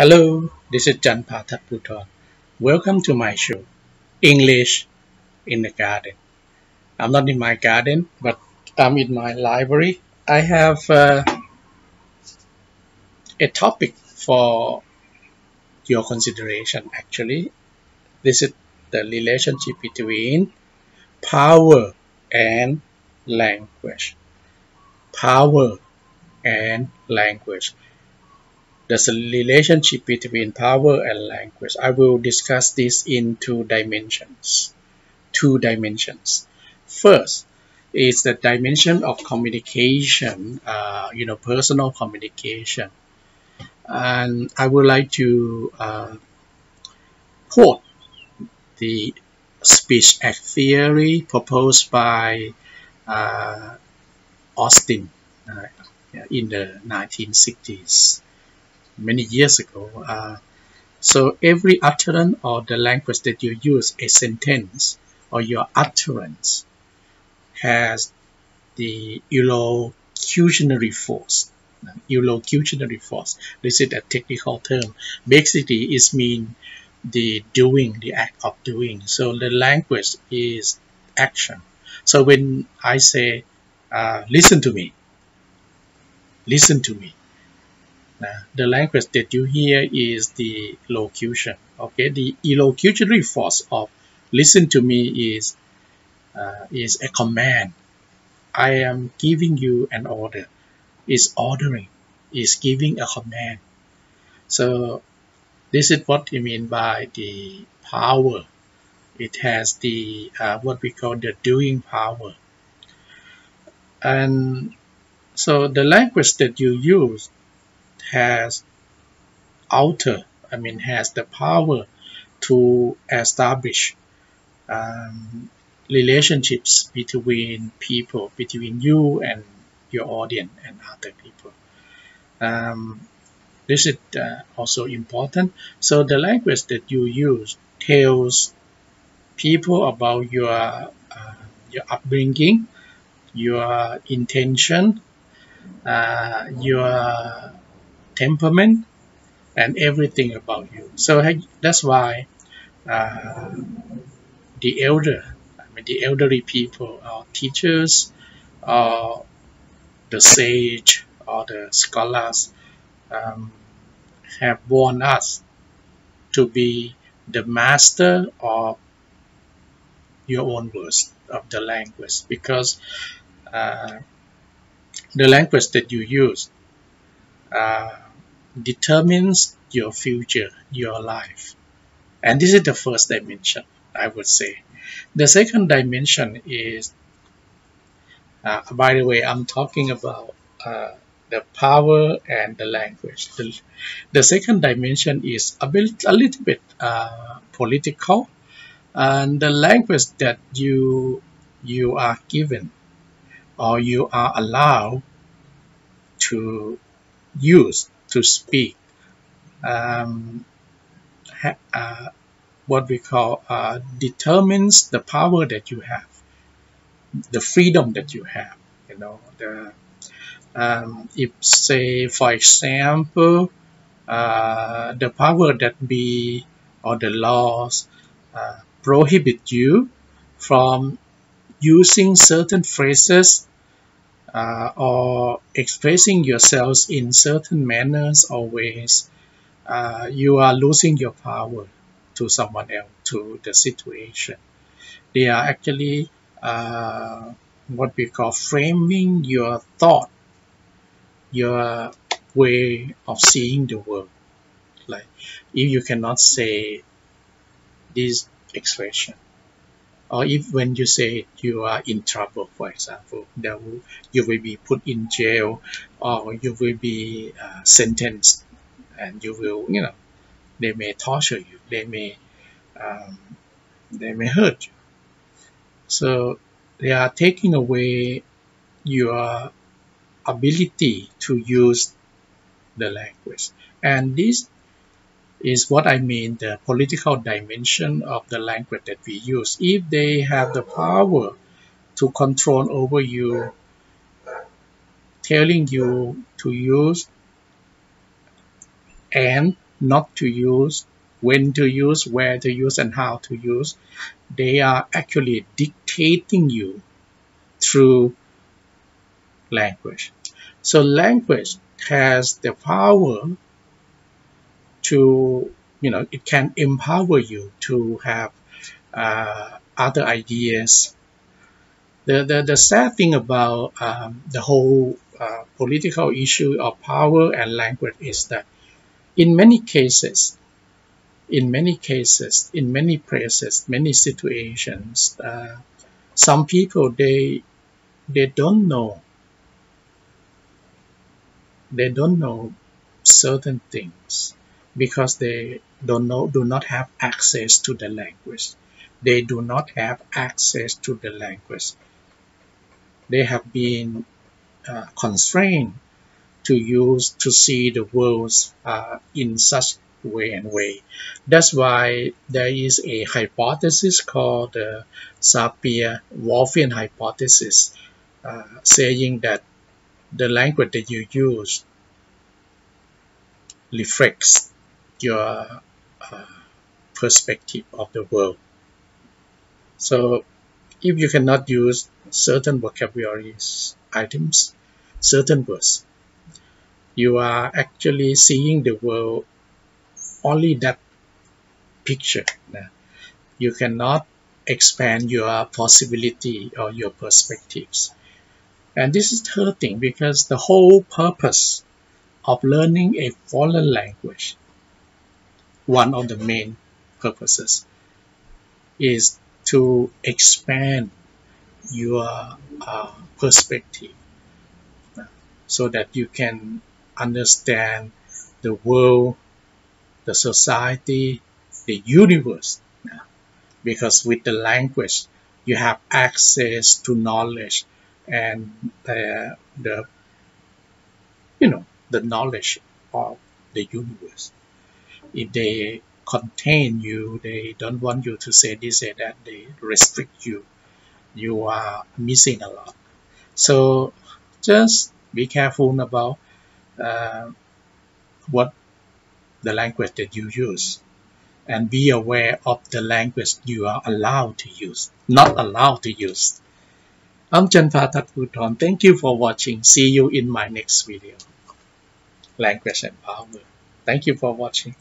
Hello, this is Jan Pathat Puthon. Welcome to my show, English in the Garden. I'm not in my garden, but I'm in my library. I have uh, a topic for your consideration actually. This is the relationship between power and language. Power and language. There's a relationship between power and language. I will discuss this in two dimensions. Two dimensions. First is the dimension of communication, uh, you know, personal communication. And I would like to uh, quote the speech act theory proposed by uh, Austin uh, in the 1960s, many years ago. Uh, so every utterance or the language that you use, a sentence or your utterance, has the illocutionary force. Illocutionary force. This is a technical term. Basically, it means the doing, the act of doing. So the language is action. So when I say, uh, listen to me, listen to me. Now, the language that you hear is the locution. Okay, the illocutionary force of listen to me is uh, is a command. I am giving you an order. Is ordering. Is giving a command. So this is what you mean by the power. It has the uh, what we call the doing power. And so the language that you use has outer, I mean, has the power to establish um, relationships between people, between you and your audience and other people. Um, this is uh, also important. So the language that you use tells people about your uh, your upbringing, your intention, uh, your temperament, and everything about you. So that's why uh, the elder, I mean the elderly people, or teachers, or the sage, or the scholars, um, have warned us to be the master of your own words of the language because uh, the language that you use uh, determines your future, your life. And this is the first dimension, I would say. The second dimension is, uh, by the way, I'm talking about uh, the power and the language. The, the second dimension is a, bit, a little bit uh, political, and the language that you you are given or you are allowed to use to speak um, uh, what we call uh, determines the power that you have the freedom that you have you know the um, if say for example uh, the power that be or the laws uh, prohibit you from using certain phrases uh, or expressing yourselves in certain manners or ways uh, you are losing your power to someone else to the situation they are actually uh, what we call framing your thought your way of seeing the world. Like if you cannot say this expression, or if when you say you are in trouble, for example, that you will be put in jail, or you will be uh, sentenced, and you will, you know, they may torture you, they may, um, they may hurt you. So they are taking away your ability to use the language. And this is what I mean the political dimension of the language that we use. If they have the power to control over you, telling you to use and not to use, when to use, where to use, and how to use. They are actually dictating you through language. So language has the power to, you know, it can empower you to have uh, other ideas. The, the, the sad thing about um, the whole uh, political issue of power and language is that in many cases, in many cases, in many places, many situations, uh, some people they they don't know they don't know certain things because they don't know do not have access to the language. They do not have access to the language. They have been uh, constrained to use to see the world uh, in such way and way. That's why there is a hypothesis called the Sapir-Whorfian hypothesis uh, saying that the language that you use reflects your uh, perspective of the world. So if you cannot use certain vocabulary items, certain words, you are actually seeing the world only that picture. You cannot expand your possibility or your perspectives. And this is hurting because the whole purpose of learning a foreign language, one of the main purposes, is to expand your uh, perspective so that you can understand the world, the society, the universe. Because with the language, you have access to knowledge and the, the you know the knowledge of the universe if they contain you they don't want you to say this say that they restrict you you are missing a lot so just be careful about uh, what the language that you use and be aware of the language you are allowed to use not allowed to use I'm Janpha Thadphoothon. Thank you for watching. See you in my next video. Language and Power. Thank you for watching.